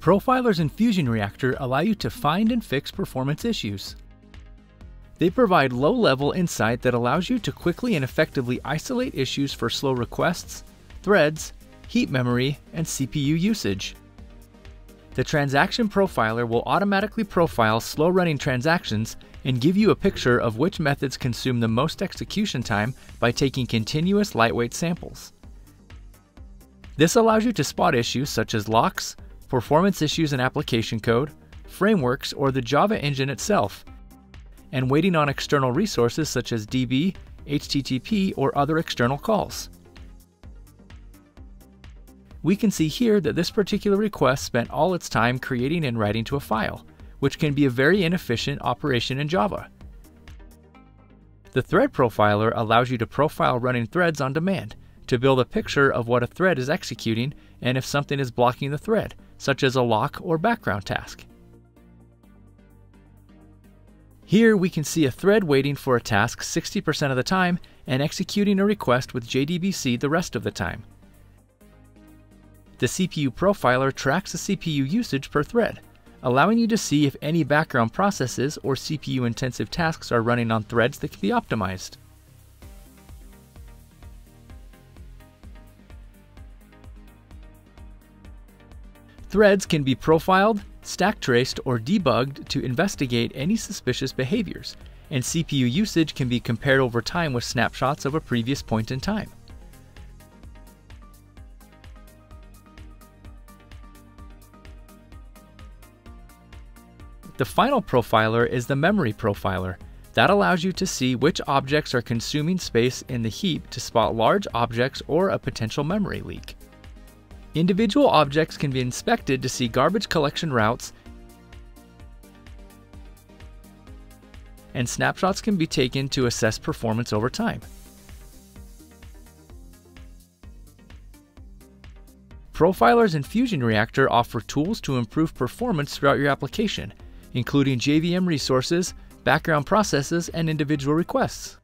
Profilers in FusionReactor allow you to find and fix performance issues. They provide low-level insight that allows you to quickly and effectively isolate issues for slow requests, threads, heap memory, and CPU usage. The Transaction Profiler will automatically profile slow-running transactions and give you a picture of which methods consume the most execution time by taking continuous lightweight samples. This allows you to spot issues such as locks, performance issues in application code, frameworks, or the Java engine itself, and waiting on external resources such as DB, HTTP, or other external calls. We can see here that this particular request spent all its time creating and writing to a file, which can be a very inefficient operation in Java. The Thread Profiler allows you to profile running threads on demand to build a picture of what a thread is executing and if something is blocking the thread, such as a lock or background task. Here we can see a thread waiting for a task 60% of the time and executing a request with JDBC the rest of the time. The CPU profiler tracks the CPU usage per thread, allowing you to see if any background processes or CPU intensive tasks are running on threads that can be optimized. Threads can be profiled, stack traced, or debugged to investigate any suspicious behaviors, and CPU usage can be compared over time with snapshots of a previous point in time. The final profiler is the memory profiler. That allows you to see which objects are consuming space in the heap to spot large objects or a potential memory leak. Individual objects can be inspected to see garbage collection roots, and snapshots can be taken to assess performance over time. Profilers in FusionReactor offer tools to improve performance throughout your application, including JVM resources, background processes, and individual requests.